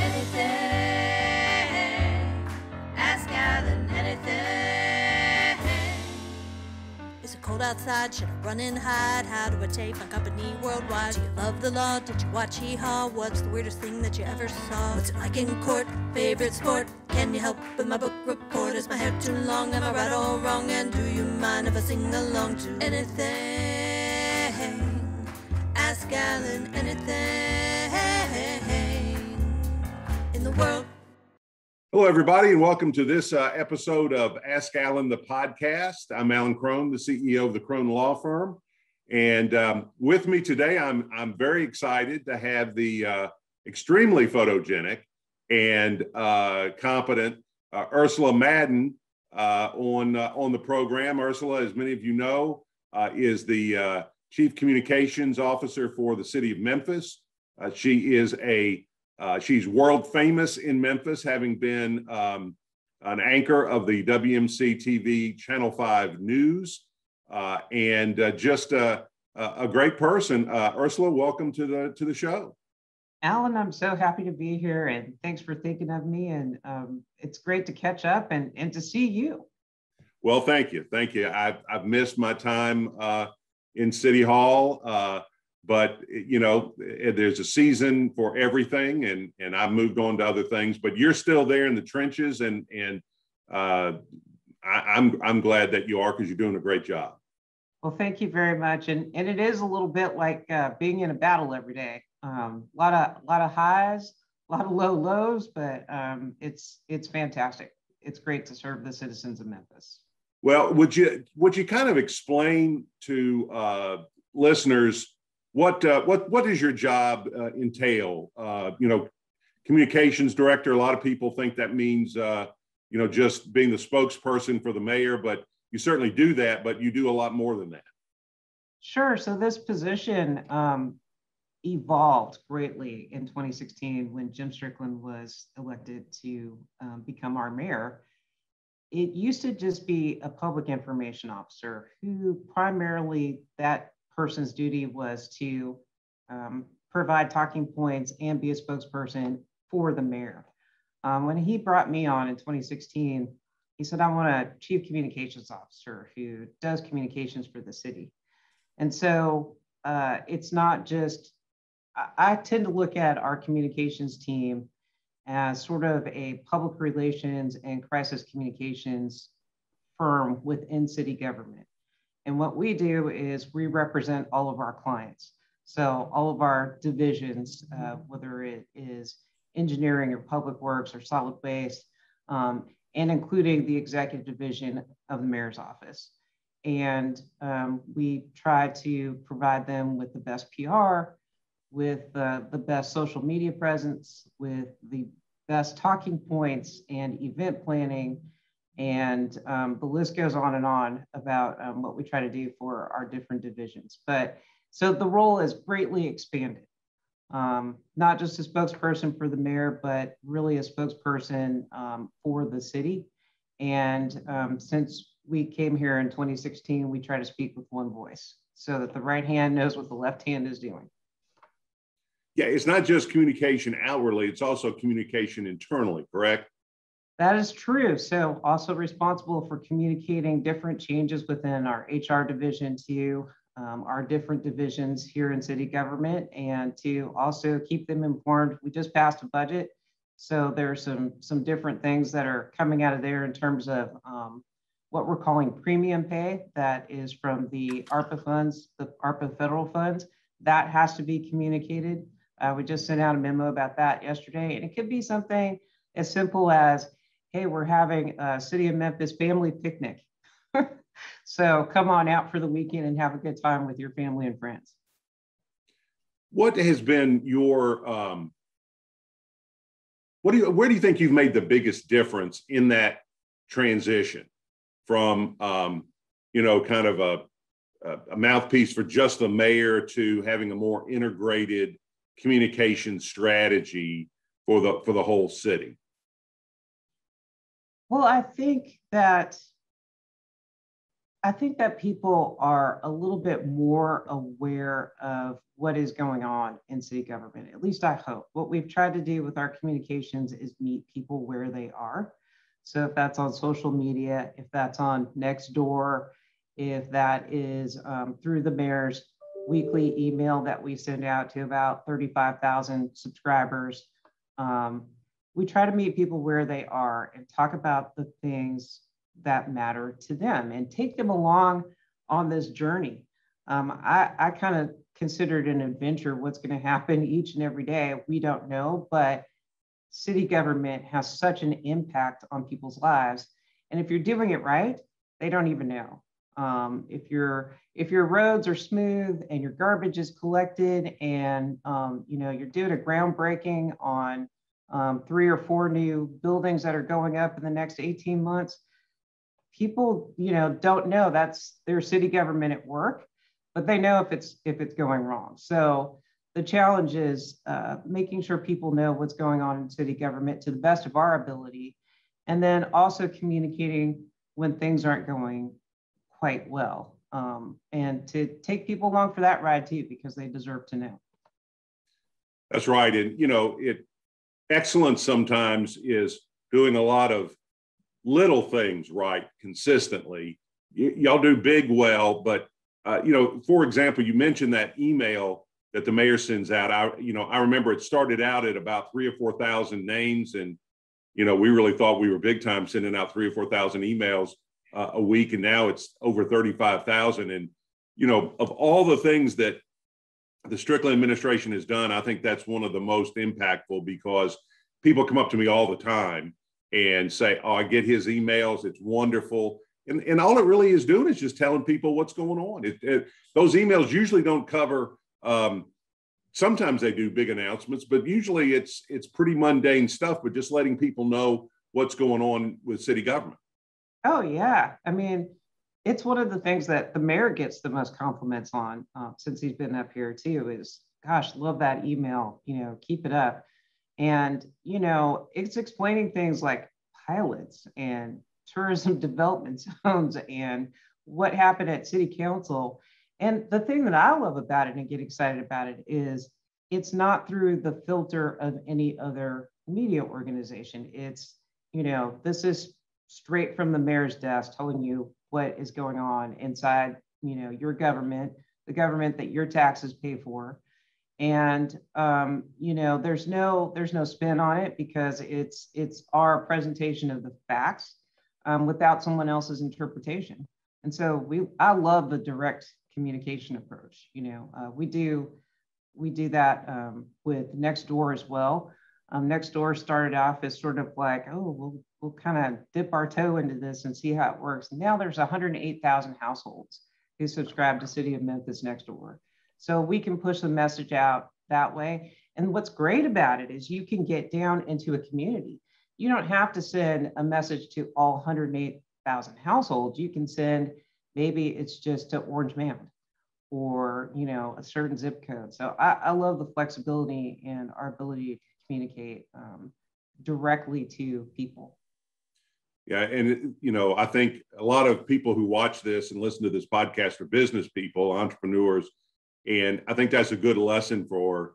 anything. Ask Alan anything. Is it cold outside? Should I run and hide? How do I take my company worldwide? Do you love the law? Did you watch Hee Haw? What's the weirdest thing that you ever saw? What's it like in court? Favorite sport? Can you help with my book report? Is my hair too long? Am I right or wrong? And do you mind if I sing along to anything? Ask Alan anything in the world. Hello, everybody, and welcome to this uh, episode of Ask Alan the podcast. I'm Alan Crone, the CEO of the Crone Law Firm, and um, with me today, I'm I'm very excited to have the uh, extremely photogenic and uh, competent uh, Ursula Madden uh, on uh, on the program. Ursula, as many of you know, is the Chief Communications Officer for the City of Memphis. she is a uh, she's world famous in Memphis, having been um, an anchor of the WMC TV Channel 5 News uh, and uh, just a, a, great person. Uh, Ursula, welcome to the, to the show. Alan, I'm so happy to be here and thanks for thinking of me. And um, it's great to catch up and, and to see you. Well, thank you. Thank you. I've, I've missed my time uh, in City Hall. But you know eh, there's a season for everything and and i've moved on to other things but you're still there in the trenches and and uh, I, am I'm, I'm glad that you are because you're doing a great job. Well thank you very much. And and it is a little bit like uh, being in a battle every day. Um, a lot of a lot of highs a lot of low lows but um, it's it's fantastic. It's great to serve the citizens of memphis. Well would you would you kind of explain to uh, listeners what uh, what what does your job uh, entail? Uh, you know, communications director. A lot of people think that means uh, you know just being the spokesperson for the mayor, but you certainly do that. But you do a lot more than that. Sure. So this position um, evolved greatly in 2016 when Jim Strickland was elected to um, become our mayor. It used to just be a public information officer who primarily that person's duty was to um, provide talking points and be a spokesperson for the mayor. Um, when he brought me on in 2016, he said, I want a chief communications officer who does communications for the city. And so uh, it's not just, I, I tend to look at our communications team as sort of a public relations and crisis communications firm within city government. And what we do is we represent all of our clients. So all of our divisions, uh, whether it is engineering or public works or solid waste, um, and including the executive division of the mayor's office. And um, we try to provide them with the best PR, with uh, the best social media presence, with the best talking points and event planning and um, the list goes on and on about um, what we try to do for our different divisions. But so the role is greatly expanded, um, not just a spokesperson for the mayor, but really a spokesperson um, for the city. And um, since we came here in 2016, we try to speak with one voice so that the right hand knows what the left hand is doing. Yeah, it's not just communication outwardly, it's also communication internally, correct? That is true. So also responsible for communicating different changes within our HR division to um, our different divisions here in city government and to also keep them informed. We just passed a budget. So there's some, some different things that are coming out of there in terms of um, what we're calling premium pay that is from the ARPA funds, the ARPA federal funds. That has to be communicated. Uh, we just sent out a memo about that yesterday. And it could be something as simple as hey, we're having a City of Memphis family picnic. so come on out for the weekend and have a good time with your family and friends. What has been your um, what do you where do you think you've made the biggest difference in that transition from um, you know kind of a a mouthpiece for just the mayor to having a more integrated communication strategy for the for the whole city well, I think that I think that people are a little bit more aware of what is going on in city government. At least I hope. What we've tried to do with our communications is meet people where they are. So if that's on social media, if that's on Nextdoor, if that is um, through the mayor's weekly email that we send out to about 35,000 subscribers, um, we try to meet people where they are and talk about the things that matter to them and take them along on this journey. Um, I, I kind of consider it an adventure. What's going to happen each and every day, we don't know, but city government has such an impact on people's lives. And if you're doing it right, they don't even know. Um, if your if your roads are smooth and your garbage is collected and um, you know you're doing a groundbreaking on um, three or four new buildings that are going up in the next 18 months, people you know don't know that's their city government at work, but they know if it's if it's going wrong. So the challenge is uh, making sure people know what's going on in city government to the best of our ability, and then also communicating when things aren't going quite well. Um, and to take people along for that ride too, because they deserve to know. That's right. And, you know, it excellence sometimes is doing a lot of little things right consistently. Y- y'all do big well, but, uh, you know, for example, you mentioned that email that the mayor sends out. I, you know, I remember it started out at about three or 4,000 names. And, you know, we really thought we were big time sending out three or 4,000 emails uh, a week, and now it's over 35,000. And, you know, of all the things that the Strickland administration has done, I think that's one of the most impactful because people come up to me all the time and say, Oh, I get his emails. It's wonderful. And, and all it really is doing is just telling people what's going on. It, it, those emails usually don't cover, um, sometimes they do big announcements, but usually it's, it's pretty mundane stuff, but just letting people know what's going on with city government. Oh yeah, I mean, it's one of the things that the mayor gets the most compliments on uh, since he's been up here too. Is gosh, love that email. You know, keep it up. And you know, it's explaining things like pilots and tourism development zones and what happened at city council. And the thing that I love about it and get excited about it is it's not through the filter of any other media organization. It's, you know, this is straight from the mayor's desk telling you what is going on inside you know your government the government that your taxes pay for. And um, you know there's no there's no spin on it because it's it's our presentation of the facts um, without someone else's interpretation. And so we i love the direct communication approach you know uh, we do we do that um, with Nextdoor as well. Um, Nextdoor started off as sort of like, oh, we'll, we'll kind of dip our toe into this and see how it works. Now there's 108,000 households who subscribe to City of Memphis Nextdoor. So we can push the message out that way. And what's great about it is you can get down into a community. You don't have to send a message to all 108,000 households. You can send, maybe it's just to Orange Mound or, you know, a certain zip code. So I, I love the flexibility and our ability to communicate um, directly to people. Yeah, and you know, I think a lot of people who watch this and listen to this podcast are business people, entrepreneurs, and I think that's a good lesson for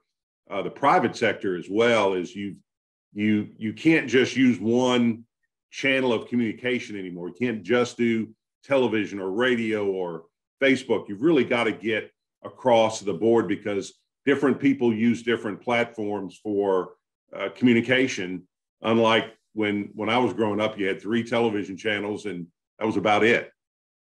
uh, the private sector as well. Is you you you can't just use one channel of communication anymore. You can't just do television or radio or Facebook. You've really got to get across the board because different people use different platforms for uh, communication. Unlike when when I was growing up, you had three television channels, and that was about it.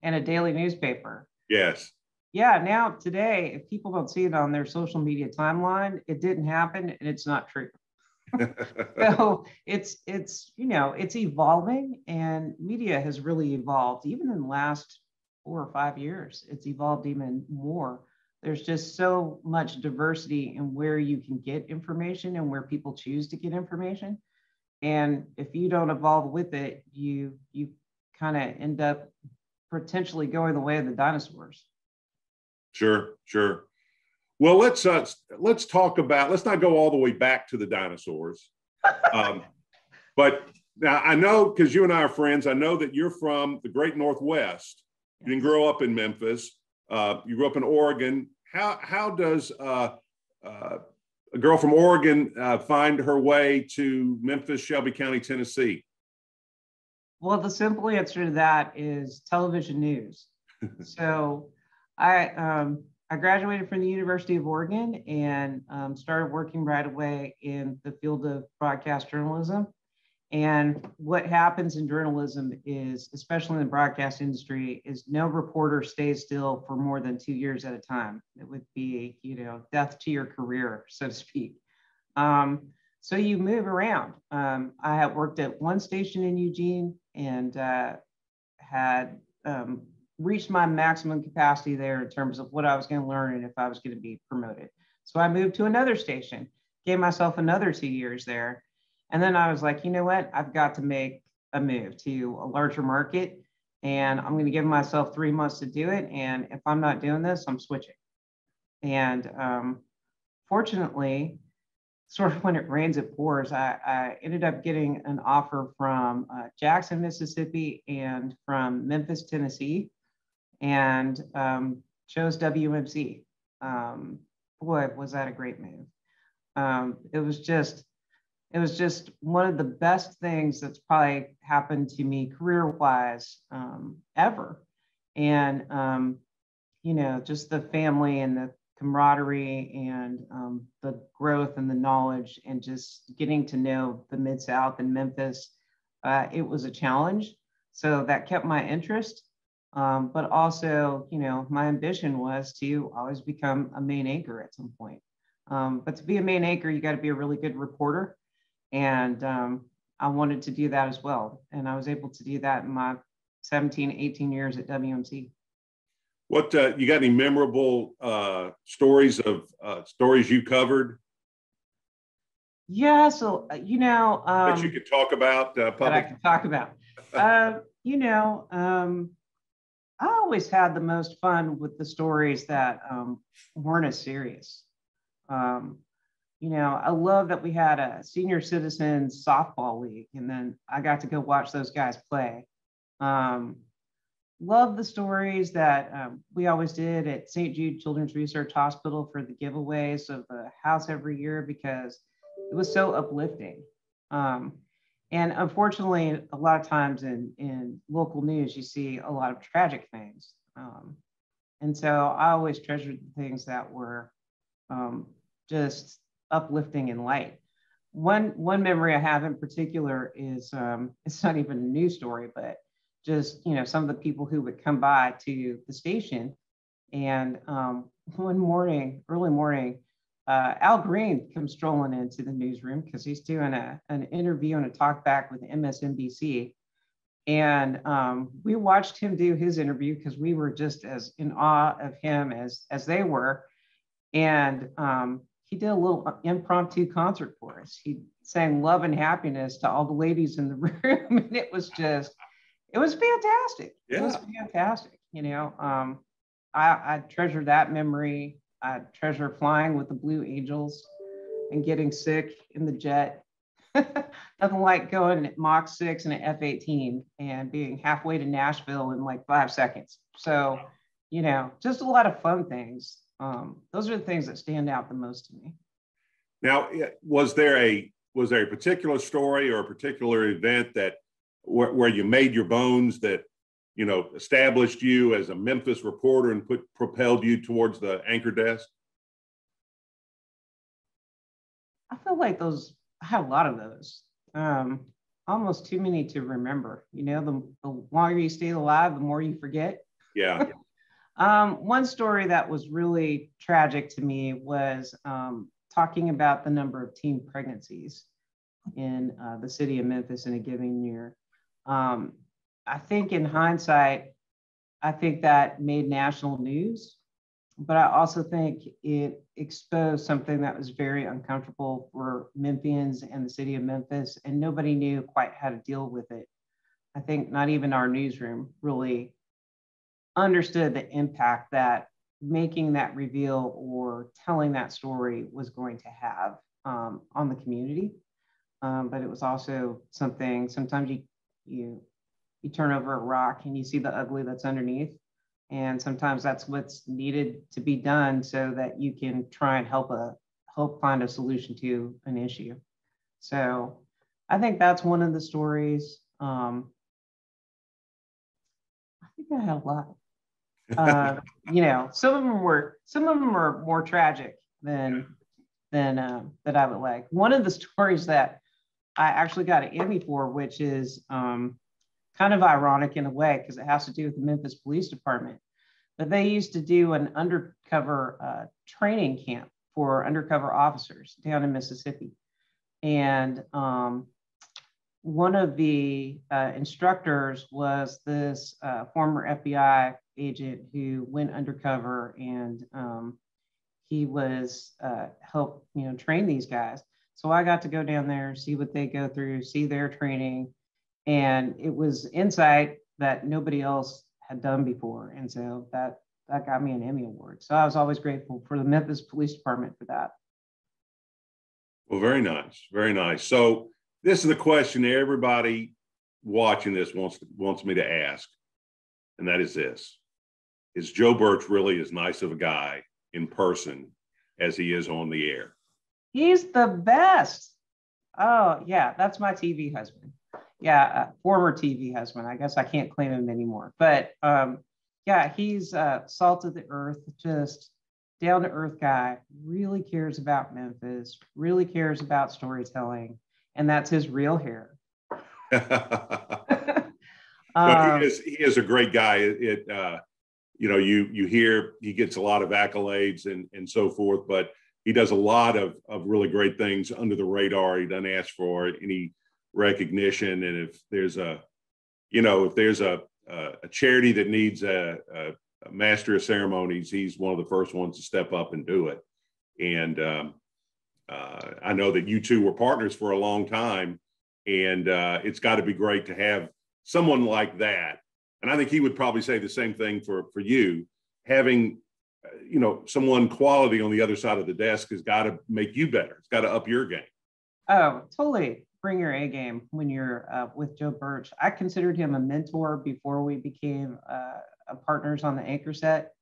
And a daily newspaper. Yes. Yeah. Now today, if people don't see it on their social media timeline, it didn't happen, and it's not true. so it's it's you know it's evolving, and media has really evolved even in the last four or five years. It's evolved even more there's just so much diversity in where you can get information and where people choose to get information and if you don't evolve with it you you kind of end up potentially going the way of the dinosaurs. Sure sure. Well let's uh, let's talk about let's not go all the way back to the dinosaurs. Um, but now i know because you and i are friends i know that you're from the great northwest. You didn't grow up in Memphis. Uh, you grew up in Oregon. How how does uh, uh, a girl from Oregon uh, find her way to Memphis, Shelby County, Tennessee? Well, the simple answer to that is television news. so I um, I graduated from the University of Oregon and um, started working right away in the field of broadcast journalism. And what happens in journalism is, especially in the broadcast industry, is no reporter stays still for more than two years at a time. It would be, you know, death to your career, so to speak. Um, so you move around. Um, I had worked at one station in Eugene and uh, had um, reached my maximum capacity there in terms of what I was going to learn and if I was going to be promoted. So I moved to another station, gave myself another two years there. And then I was like, you know what? I've got to make a move to a larger market and I'm going to give myself three months to do it. And if I'm not doing this, I'm switching. And um, fortunately, sort of when it rains, it pours. I, I ended up getting an offer from uh, Jackson, Mississippi, and from Memphis, Tennessee, and um, chose WMC. Um, boy, was that a great move. Um, it was just, it was just one of the best things that's probably happened to me career-wise um, ever. And um, you know, just the family and the camaraderie and um, the growth and the knowledge and just getting to know the Mid South and Memphis. Uh, it was a challenge. So that kept my interest. Um, but also, you know, my ambition was to always become a main anchor at some point. Um, but to be a main anchor, you got to be a really good reporter. And um, I wanted to do that as well. And I was able to do that in my 17, 18 years at WMC. What uh, you got any memorable uh, stories of uh, stories you covered? Yeah, so uh, you know um, that you could talk about uh, public. That I can talk about. uh, you know, um, I always had the most fun with the stories that um, weren't as serious. Um, you know, I love that we had a senior citizens softball league, and then I got to go watch those guys play. Um, love the stories that um, we always did at St. Jude Children's Research Hospital for the giveaways of the house every year because it was so uplifting. Um, and unfortunately, a lot of times in, in local news, you see a lot of tragic things. Um, and so I always treasured the things that were um, just uplifting and light. One, one memory I have in particular is um, it's not even a news story, but just you know some of the people who would come by to the station and um, one morning early morning uh, al green comes strolling into the newsroom because he's doing a, an interview and a talk back with msnbc and um, we watched him do his interview because we were just as in awe of him as as they were and um, he did a little impromptu concert for us he sang love and happiness to all the ladies in the room and it was just it was fantastic. Yeah. It was fantastic. You know, um, I, I treasure that memory. I treasure flying with the Blue Angels and getting sick in the jet. Nothing like going at Mach 6 and an F 18 and being halfway to Nashville in like five seconds. So, you know, just a lot of fun things. Um, those are the things that stand out the most to me. Now, was there a was there a particular story or a particular event that where, where you made your bones that you know established you as a Memphis reporter and put propelled you towards the anchor desk? I feel like those. I have a lot of those. Um, almost too many to remember. You know, the, the longer you stay alive, the more you forget. Yeah. um, one story that was really tragic to me was um, talking about the number of teen pregnancies in uh, the city of Memphis in a given year. Um, I think in hindsight, I think that made national news, but I also think it exposed something that was very uncomfortable for Memphians and the city of Memphis, and nobody knew quite how to deal with it. I think not even our newsroom really understood the impact that making that reveal or telling that story was going to have um, on the community. Um, but it was also something sometimes you you you turn over a rock and you see the ugly that's underneath. And sometimes that's what's needed to be done so that you can try and help a help find a solution to an issue. So I think that's one of the stories. Um, I think I had a lot. Uh, you know, some of them were some of them are more tragic than than uh, that I would like. One of the stories that I actually got an Emmy for, which is um, kind of ironic in a way because it has to do with the Memphis Police Department. But they used to do an undercover uh, training camp for undercover officers down in Mississippi. And um, one of the uh, instructors was this uh, former FBI agent who went undercover and um, he was uh, helped you know train these guys. So I got to go down there, see what they go through, see their training, and it was insight that nobody else had done before, and so that that got me an Emmy award. So I was always grateful for the Memphis Police Department for that. Well, very nice, very nice. So this is the question everybody watching this wants wants me to ask, and that is this: Is Joe Birch really as nice of a guy in person as he is on the air? He's the best. Oh yeah, that's my TV husband. Yeah, uh, former TV husband. I guess I can't claim him anymore, but um, yeah, he's uh, salt of the earth, just down to earth guy. Really cares about Memphis. Really cares about storytelling, and that's his real hair. um, he, is, he is a great guy. It, it uh, you know, you you hear he gets a lot of accolades and and so forth, but he does a lot of of really great things under the radar. He doesn't ask for any recognition, and if there's a, you know, if there's a a charity that needs a, a, a, master of ceremonies, he's one of the first ones to step up and do it. And um, uh, I know that you two were partners for a long time, and uh, it's got to be great to have someone like that and I think he would probably say the same thing for for you. Having uh, you know someone quality on the other side of the desk has got to make you better. It's got to up your game. Oh, totally. Bring your A game when you're uh, with Joe Birch. I considered him a mentor before we became uh, partners on the anchor set.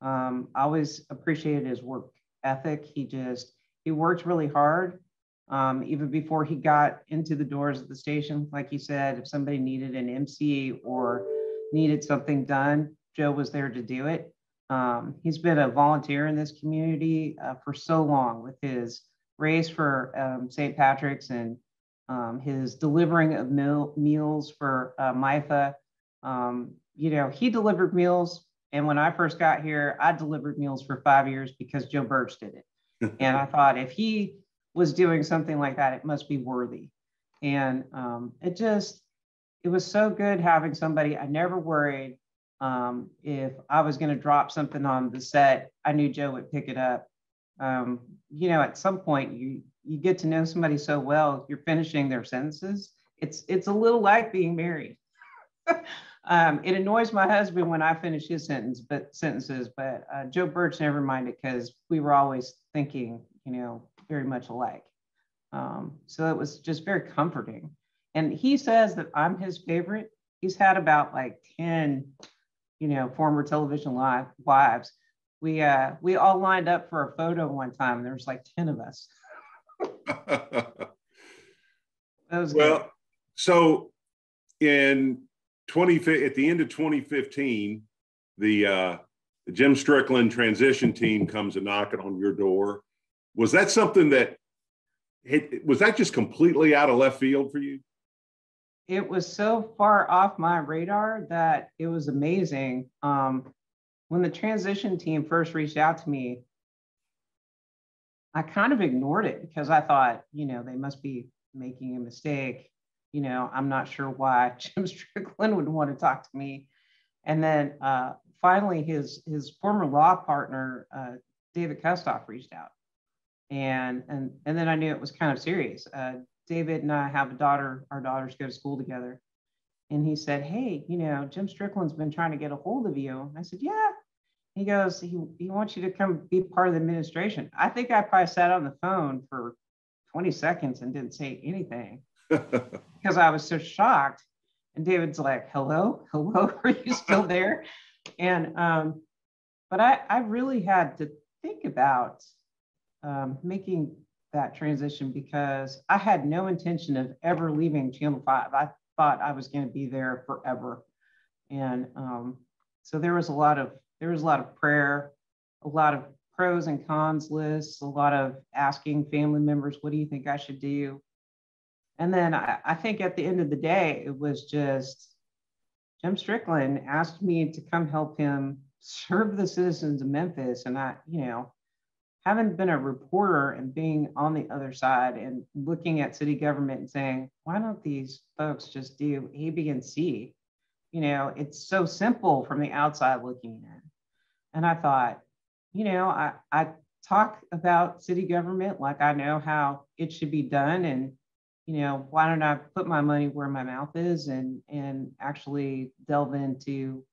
Um, I always appreciated his work ethic. He just he worked really hard. Um, even before he got into the doors of the station, like he said, if somebody needed an MC or needed something done, Joe was there to do it. Um, he's been a volunteer in this community uh, for so long with his race for um, St. Patrick's and um, his delivering of meal, meals for uh, MIFA. Um, you know, he delivered meals. And when I first got here, I delivered meals for five years because Joe Birch did it. And I thought if he was doing something like that, it must be worthy. And um, it just, it was so good having somebody. I never worried um, if I was going to drop something on the set. I knew Joe would pick it up. Um, you know, at some point, you you get to know somebody so well, you're finishing their sentences. It's it's a little like being married. um, it annoys my husband when I finish his sentence, but sentences. But uh, Joe Birch never minded because we were always thinking, you know, very much alike. Um, so it was just very comforting. And he says that I'm his favorite. He's had about like 10, you know, former television live, wives. We uh we all lined up for a photo one time. There was like 10 of us. that was well, good. so in 20 at the end of 2015, the uh the Jim Strickland transition team comes a knocking on your door. Was that something that was that just completely out of left field for you? it was so far off my radar that it was amazing. Um, when the transition team first reached out to me, I kind of ignored it because I thought, you know, they must be making a mistake. You know, I'm not sure why Jim Strickland would want to talk to me. And then uh, finally, his his former law partner, uh, David Kustoff, reached out, and and and then I knew it was kind of serious. Uh, David and I have a daughter, our daughters go to school together. And he said, Hey, you know, Jim Strickland's been trying to get a hold of you. I said, Yeah. He goes, he, he wants you to come be part of the administration. I think I probably sat on the phone for 20 seconds and didn't say anything because I was so shocked. And David's like, Hello, hello, are you still there? and um, but I, I really had to think about um, making that transition because I had no intention of ever leaving Channel 5. I thought I was going to be there forever. And um, so there was a lot of there was a lot of prayer, a lot of pros and cons lists, a lot of asking family members, what do you think I should do? And then I, I think at the end of the day, it was just Jim Strickland asked me to come help him serve the citizens of Memphis. And I, you know, having been a reporter and being on the other side and looking at city government and saying, why don't these folks just do A, B, and C? You know, it's so simple from the outside looking in. And I thought, you know, I, I talk about city government like I know how it should be done. And, you know, why don't I put my money where my mouth is and and actually delve into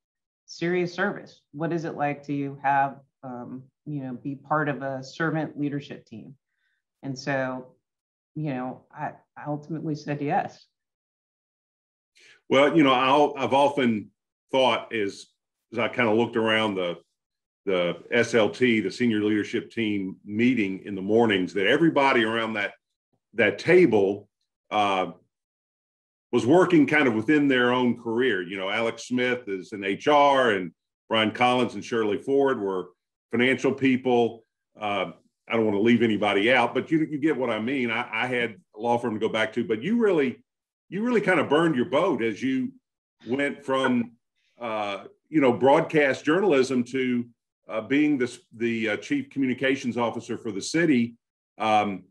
serious service? What is it like to have um, you know, be part of a servant leadership team. And so, you know, I, I ultimately said yes. Well, you know, I'll, I've often thought as, as I kind of looked around the, the SLT, the senior leadership team meeting in the mornings, that everybody around that, that table uh, was working kind of within their own career. You know, Alex Smith is in HR and Brian Collins and Shirley Ford were financial people. Uh, I don't want to leave anybody out, but you you get what I mean. I, I had a law firm to go back to, but you really you really kind of burned your boat as you went from uh, you know broadcast journalism to uh, being the the uh, chief communications officer for the city. Um,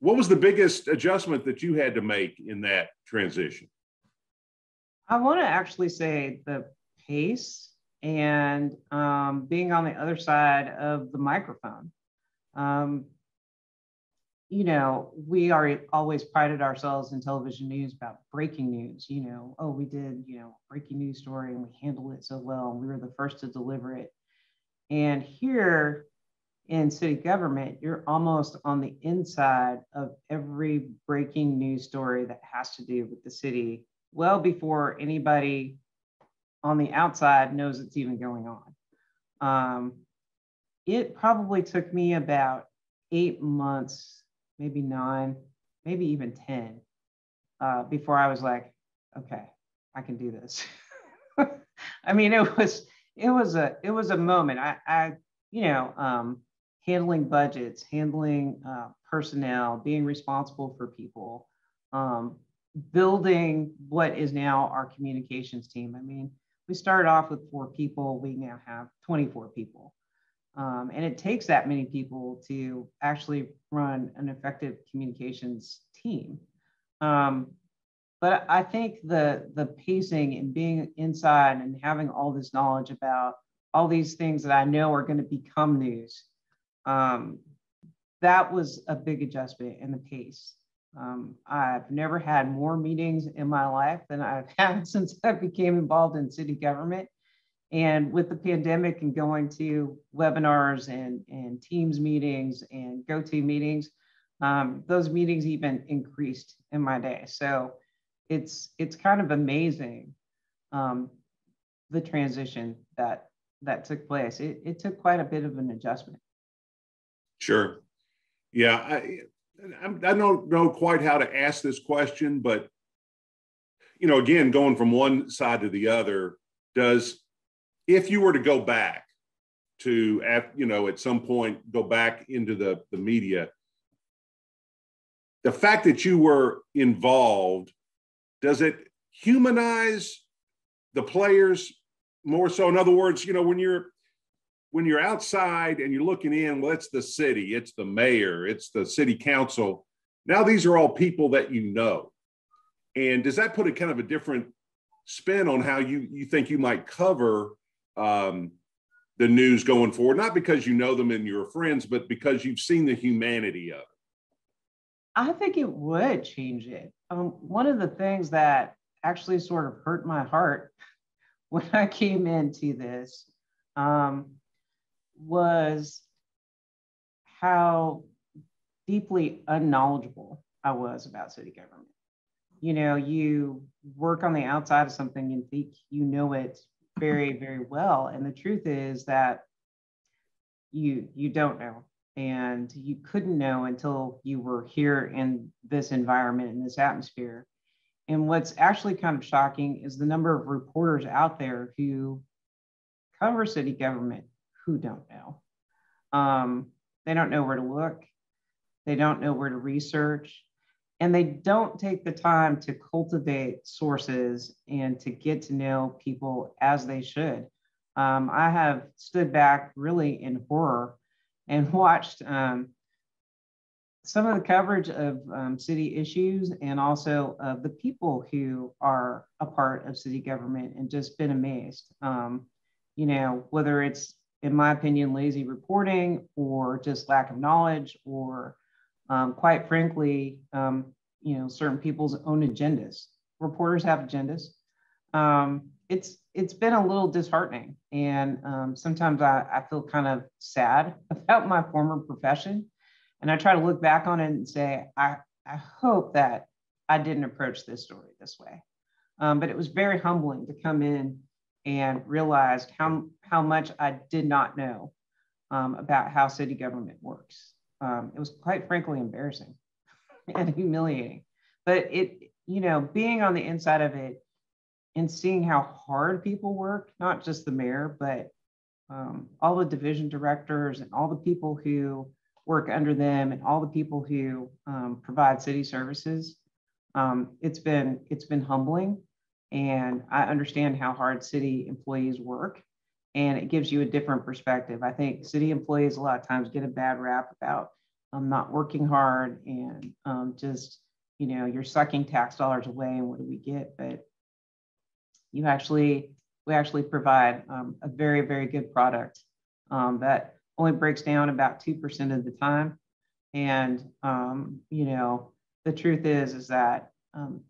what was the biggest adjustment that you had to make in that transition? I want to actually say the pace and um, being on the other side of the microphone. Um, you know, we are always prided ourselves in television news about breaking news. You know, oh, we did, you know, breaking news story and we handled it so well, and we were the first to deliver it. And here in city government, you're almost on the inside of every breaking news story that has to do with the city, well before anybody on the outside knows it's even going on. Um, it probably took me about eight months, maybe nine, maybe even 10 uh, before I was like, okay, I can do this. I mean, it was, it was a, it was a moment. I, I you know, um, handling budgets, handling uh, personnel, being responsible for people, um, building what is now our communications team. I mean, we started off with four people, we now have 24 people. Um, and it takes that many people to actually run an effective communications team. Um, but I think the the pacing and being inside and having all this knowledge about all these things that I know are going to become news, um, that was a big adjustment in the pace. Um, I've never had more meetings in my life than I've had since I became involved in city government. And with the pandemic and going to webinars and, and Teams meetings and GoTo meetings, um, those meetings even increased in my day. So it's it's kind of amazing um, the transition that that took place. It, it took quite a bit of an adjustment. Sure. Yeah. I, I don't know quite how to ask this question, but you know, again, going from one side to the other, does if you were to go back to at you know at some point go back into the the media, the fact that you were involved, does it humanize the players more so? In other words, you know, when you're when you're outside and you're looking in, well, it's the city, it's the mayor, it's the city council. Now these are all people that you know. And does that put a kind of a different spin on how you you think you might cover um, the news going forward? Not because you know them and you're friends, but because you've seen the humanity of it. I think it would change it. Um, one of the things that actually sort of hurt my heart when I came into this um, was how deeply unknowledgeable I was about city government. You know, you work on the outside of something and think you know it very, very well. And the truth is that you you don't know and you couldn't know until you were here in this environment in this atmosphere and what's actually kind of shocking is the number of reporters out there who cover city government who don't know. Um, they don't know where to look. They don't know where to research. And they don't take the time to cultivate sources and to get to know people as they should. Um, I have stood back really in horror and watched um, some of the coverage of um, city issues and also of the people who are a part of city government and just been amazed. Um, you know, whether it's, in my opinion, lazy reporting or just lack of knowledge or um, quite frankly, um, you know, certain people's own agendas. Reporters have agendas. Um, it's it's been a little disheartening and um, sometimes I, I feel kind of sad about my former profession and i try to look back on it and say i, I hope that i didn't approach this story this way um, but it was very humbling to come in and realized how, how much i did not know um, about how city government works um, it was quite frankly embarrassing and humiliating but it you know being on the inside of it and seeing how hard people work, not just the mayor, but um, all the division directors and all the people who work under them and all the people who um, provide city services. Um, it's been it's been humbling, and I understand how hard city employees work, and it gives you a different perspective. I think city employees a lot of times get a bad rap about um, not working hard and um, just you know you're sucking tax dollars away, and what do we get? But you actually we actually provide um, a very very good product um, that only breaks down about 2% of the time and um, you know the truth is is that um,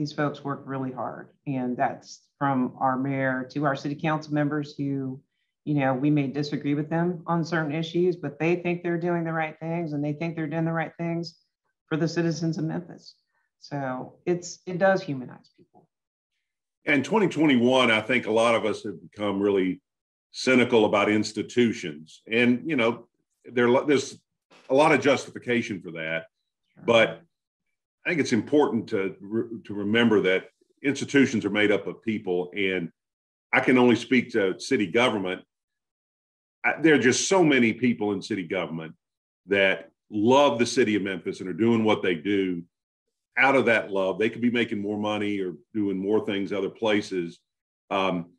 these folks work really hard and that's from our mayor to our city council members who you know we may disagree with them on certain issues but they think they're doing the right things and they think they're doing the right things for the citizens of memphis so it's it does humanize people and 2021, I think a lot of us have become really cynical about institutions. And, you know, there, there's a lot of justification for that. But I think it's important to, to remember that institutions are made up of people. And I can only speak to city government. I, there are just so many people in city government that love the city of Memphis and are doing what they do out of that love. They could be making more money or doing more things other places. Um,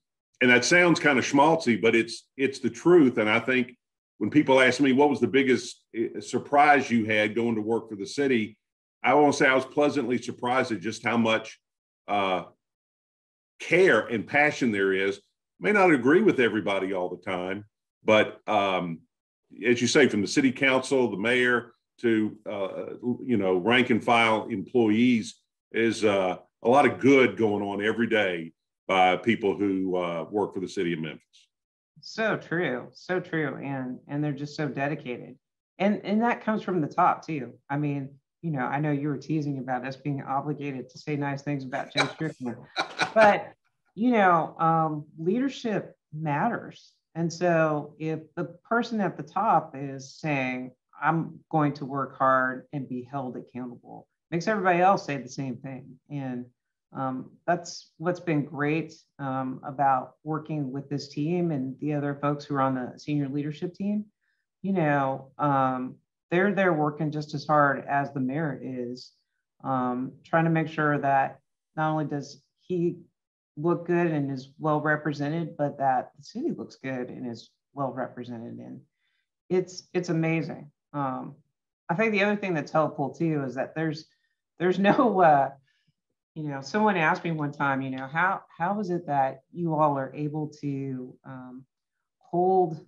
and that sounds kind of schmaltzy, but it's it's the truth. And I think when people ask me what was the biggest eh, surprise you had going to work for the city, I won't say I was pleasantly surprised at just how much uh, care and passion there is. May not agree with everybody all the time, but um, as you say, from the city council, the mayor, to uh, you know rank and file employees is uh, a lot of good going on every day by people who uh, work for the city of Memphis. So true, so true, and and they're just so dedicated, and and that comes from the top too. I mean, you know, I know you were teasing about us being obligated to say nice things about Jay Strickland, but you know, um, leadership matters. And so if the person at the top is saying, I'm going to work hard and be held accountable. Makes everybody else say the same thing. And um, that's what's been great um, about working with this team and the other folks who are on the senior leadership team. You know, um, they're there working just as hard as the mayor is, um, trying to make sure that not only does he look good and is well represented, but that the city looks good and is well represented. And it's it's amazing. Um, I think the other thing that's helpful too is that there's there's no uh, you know someone asked me one time you know how how is it that you all are able to um, hold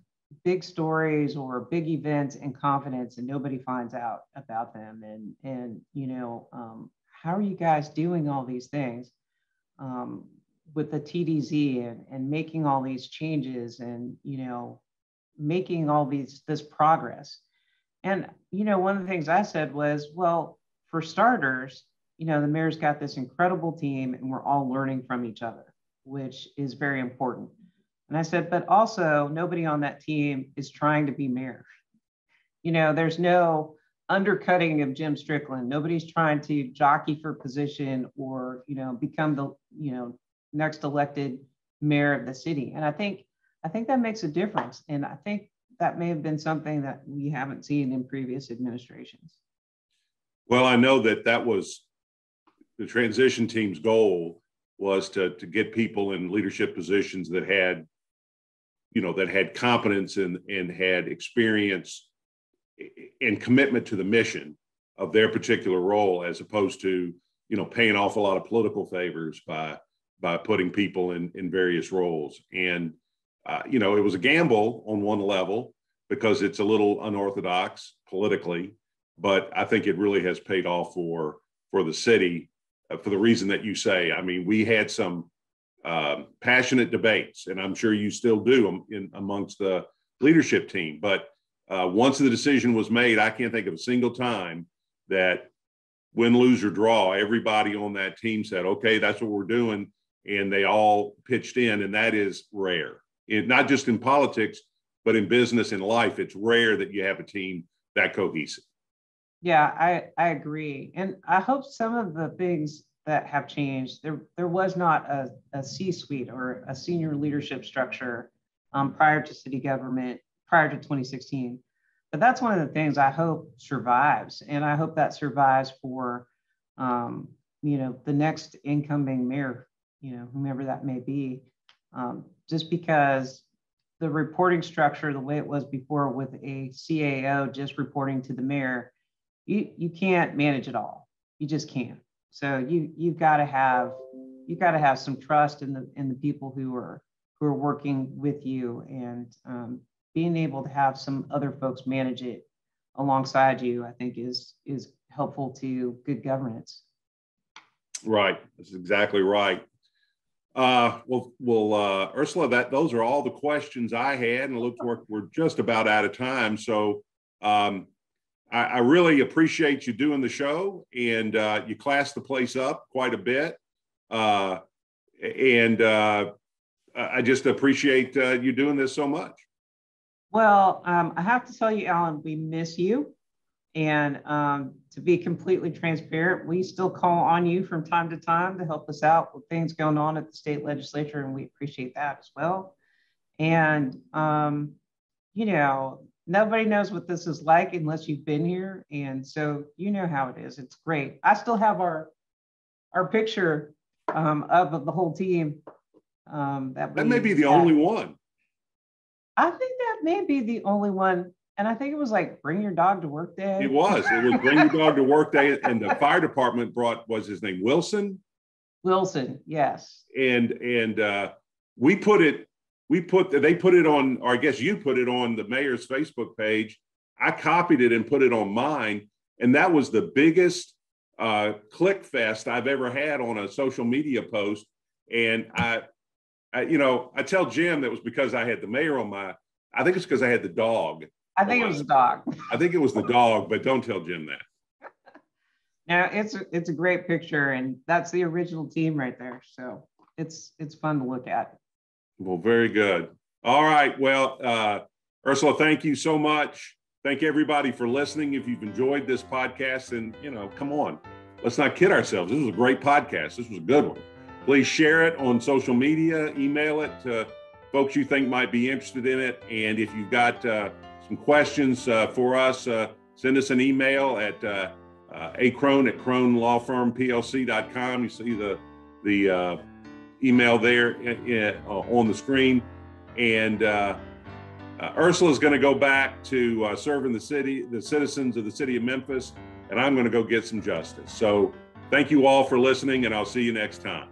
big stories or big events in confidence and nobody finds out about them and and you know um, how are you guys doing all these things um, with the TDZ and, and making all these changes and you know making all these this progress and, you know, one of the things I said was, well, for starters, you know, the mayor's got this incredible team and we're all learning from each other. which is very important. And I said, but also nobody on that team is trying to be mayor. You know, there's no undercutting of Jim Strickland. Nobody's trying to jockey for position or, you know, become the, you know, next elected mayor of the city. And I think, I think that makes a difference. And I think that may have been something that we haven't seen in previous administrations. Well, I know that that was the transition team's goal was to, to get people in leadership positions that had, you know, that had competence and, and had experience and commitment to the mission of their particular role, as opposed to, you know, paying off a lot of political favors by by putting people in in various roles. And uh, you know, it was a gamble on one level because it's a little unorthodox politically, but I think it really has paid off for for the city uh, for the reason that you say. I mean, we had some um, passionate debates, and I'm sure you still do in, amongst the leadership team. But uh, once the decision was made, I can't think of a single time that win, lose, or draw, everybody on that team said, okay, that's what we're doing. And they all pitched in, and that is rare. It, not just in politics, but in business and life, it's rare that you have a team that cohesive. Yeah, I, I agree. And I hope some of the things that have changed, there, there was not a, a C-suite or a senior leadership structure um, prior to city government, prior to 2016. But that's one of the things I hope survives. And I hope that survives for, um, you know, the next incoming mayor, you know, whomever that may be. Um, just because the reporting structure, the way it was before with a CAO just reporting to the mayor, you you can't manage it all. You just can't. So you you've got to have you got to have some trust in the in the people who are who are working with you and um, being able to have some other folks manage it alongside you. I think is is helpful to good governance. Right. That's exactly right. Uh, well, well, uh, Ursula, that those are all the questions I had, and it looks like we're just about out of time. So, um, I, I, really appreciate you doing the show, and uh, you classed the place up quite a bit. Uh, and uh, I just appreciate uh, you doing this so much. Well, um, I have to tell you, Alan, we miss you. And um, to be completely transparent, we still call on you from time to time to help us out with things going on at the state legislature, and we appreciate that as well. And, um, you know, nobody knows what this is like unless you've been here. And so you know how it is. It's great. I still have our our picture um, of, of the whole team. Um, that, that may be the had. only one. I think that may be the only one. And I think it was like bring your dog to work day. It was. It was bring your dog to work day. And the fire department brought was his name Wilson. Wilson, yes. And and uh, we put it we put they put it on, or I guess you put it on the mayor's Facebook page. I copied it and put it on mine, and that was the biggest uh, click fest I've ever had on a social media post. And I, I, you know, I tell Jim that was because I had the mayor on my. I think it's because I had the dog. I think it was the dog. I think it was the dog, but don't tell Jim that. Now it's a, it's a great picture, and that's the original team right there. So it's it's fun to look at. Well, very good. All right. Well, uh, Ursula, thank you so much. Thank everybody for listening. If you've enjoyed this podcast, and you know, come on, let's not kid ourselves. This was a great podcast. This was a good one. Please share it on social media, email it to folks you think might be interested in it. And if you've got uh, some questions uh, for us, uh, send us an email at uh, uh, acrone at cronelawfirmplc.com. You see the the uh, email there uh, on the screen. And uh, uh, Ursula is going to go back to uh, serving the city, the citizens of the city of Memphis, and I'm going to go get some justice. So thank you all for listening, and I'll see you next time.